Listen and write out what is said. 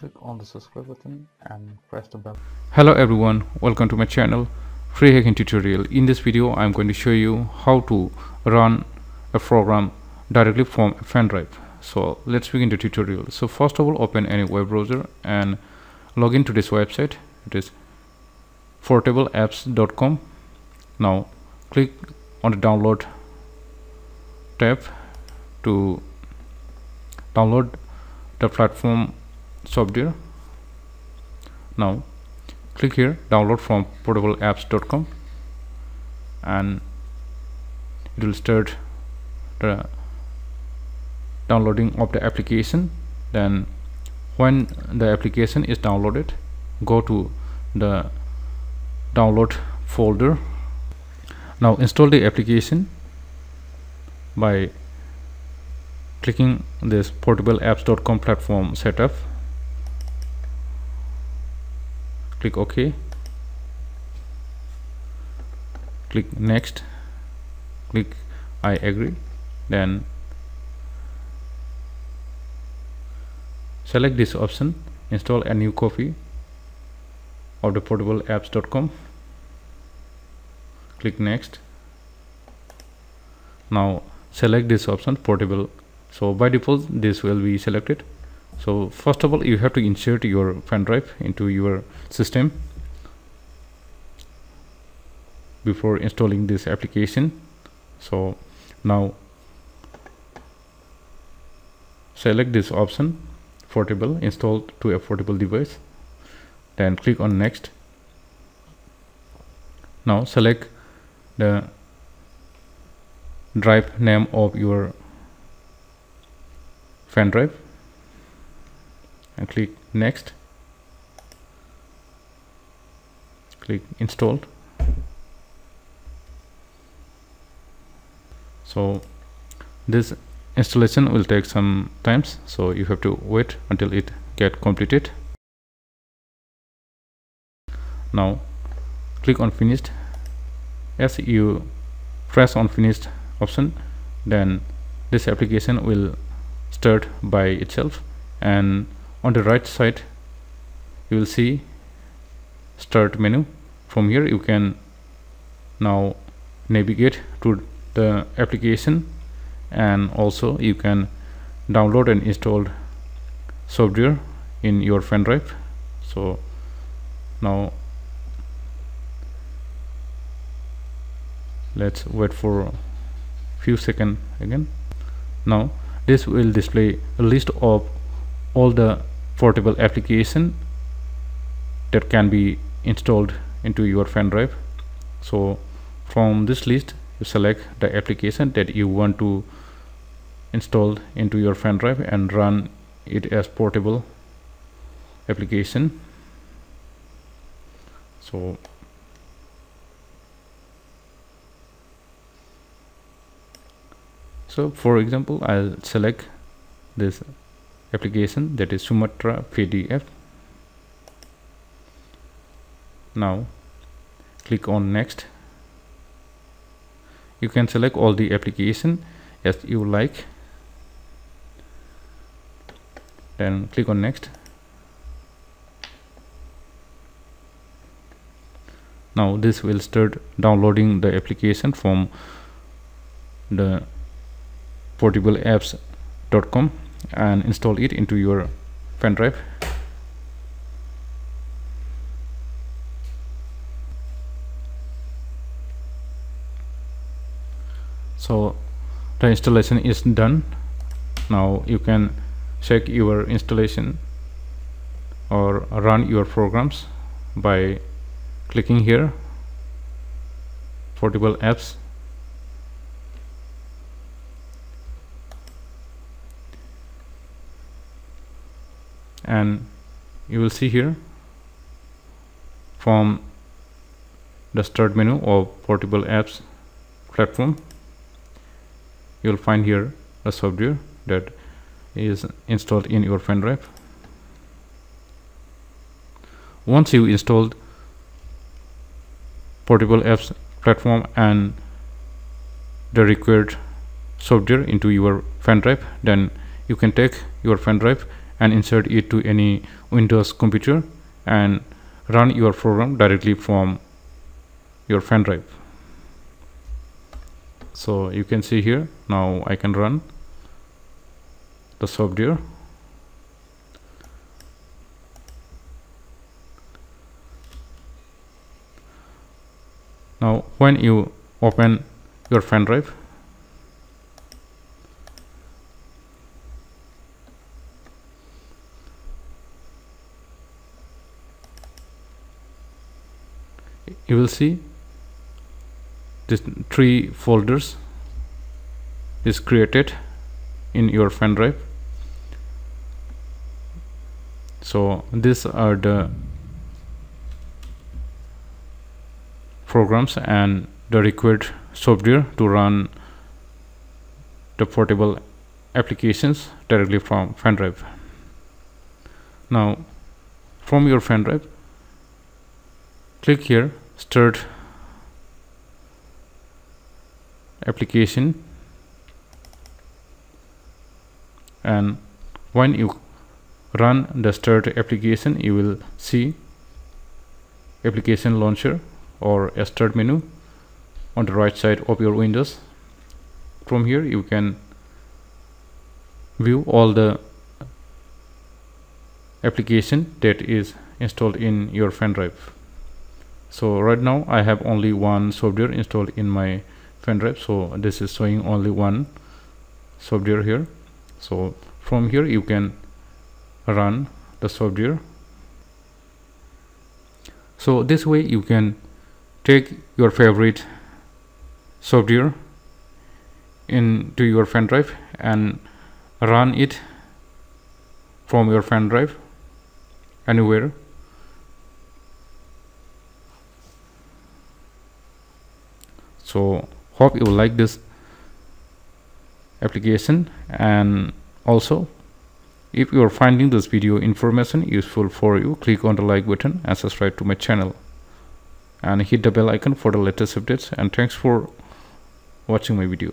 click on the subscribe button and press the bell. Hello everyone welcome to my channel free hacking tutorial. In this video i'm going to show you how to run a program directly from a pen drive. So let's begin the tutorial. So first of all open any web browser and log into this website. It is portableapps.com now click on the download tab to download the platform software. Now click here download from portableapps.com and it will start the downloading of the application. Then when the application is downloaded go to the download folder. Now install the application by clicking this portableapps.com platform setup. Click ok. Click next. Click I agree. Then select this option install a new copy of the portableapps.com click next. Now select this option portable. So by default this will be selected. So first of all you have to insert your pen drive into your system before installing this application. So now select this option portable installed to a portable device then click on next. Now select the drive name of your pen drive and click next. Click installed. So this installation will take some times so you have to wait until it get completed now click on finished. As you press on finished option then this application will start by itself. And on the right side you will see start menu. From here you can now navigate to the application. And also you can download and install software in your pen drive. So now let's wait for a few seconds again. Now this will display a list of all the portable application that can be installed into your pen drive. So from this list you select the application that you want to install into your pen drive and run it as portable application. So so for example I'll select this application that is Sumatra PDF now click on next. You can select all the application as you like. Then click on next. Now this will start downloading the application from the portableapps.com and install it into your pen drive. So the installation is done. Now you can check your installation or run your programs by clicking here portable apps and you will see here from the start menu of portable apps platform you will find here a software that is installed in your pen drive once you installed portable apps platform and the required software into your pen drive then you can take your pen drive and insert it to any windows computer and run your program directly from your pen drive. So you can see here now I can run the software. Now when you open your pen drive you will see this three folders is created in your pen drive. So these are the programs and the required software to run the portable applications directly from pen drive. Now from your pen drive click here start application. And when you run the start application you will see application launcher or a start menu on the right side of your windows. From here you can view all the application that is installed in your pen drive so right now I have only one software installed in my pen drive. So this is showing only one software here. So from here you can run the software. So this way you can take your favorite software into your pen drive and run it from your pen drive anywhere so hope you like this application. And also if you are finding this video information useful for you click on the like button and subscribe to my channel. And hit the bell icon for the latest updates. And thanks for watching my video